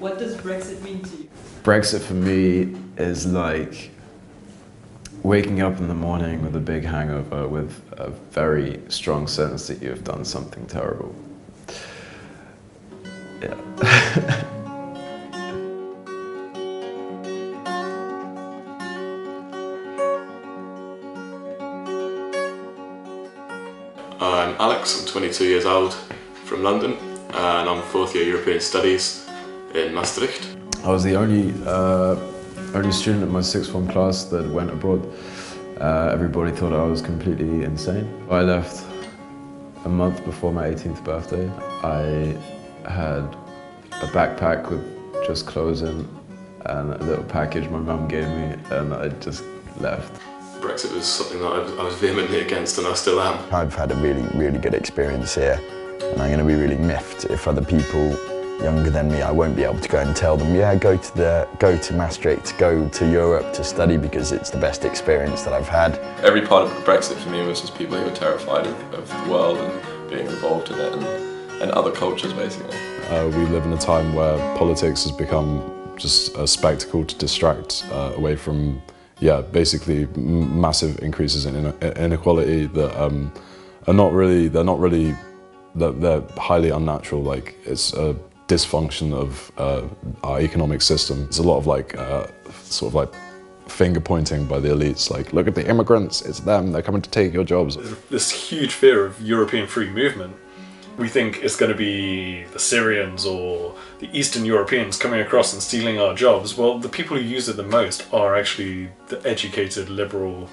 what does Brexit mean to you? Brexit for me is like waking up in the morning with a big hangover with a very strong sense that you have done something terrible. Yeah. I'm Alex, I'm 22 years old from London and I'm fourth year European Studies in Maastricht. I was the only uh, only student in my sixth form class that went abroad. Uh, everybody thought I was completely insane. I left a month before my 18th birthday. I had a backpack with just clothes in and a little package my mum gave me and I just left. Brexit was something that I was, I was vehemently against and I still am. I've had a really, really good experience here and I'm going to be really miffed if other people younger than me, I won't be able to go and tell them, yeah, go to the, go to Maastricht, go to Europe to study because it's the best experience that I've had. Every part of Brexit for me was just people who were terrified of, of the world and being involved in it and, and other cultures basically. Uh, we live in a time where politics has become just a spectacle to distract uh, away from yeah, basically massive increases in inequality that um, are not really, they're not really, they're, they're, highly unnatural. Like it's a dysfunction of uh, our economic system. It's a lot of like, uh, sort of like finger pointing by the elites, like, look at the immigrants, it's them, they're coming to take your jobs. This huge fear of European free movement we think it's going to be the Syrians or the Eastern Europeans coming across and stealing our jobs. Well, the people who use it the most are actually the educated, liberal,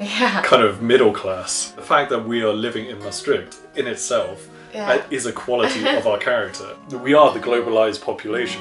yeah. kind of middle class. The fact that we are living in Maastricht in itself yeah. Uh, is a quality of our character. We are the globalized population.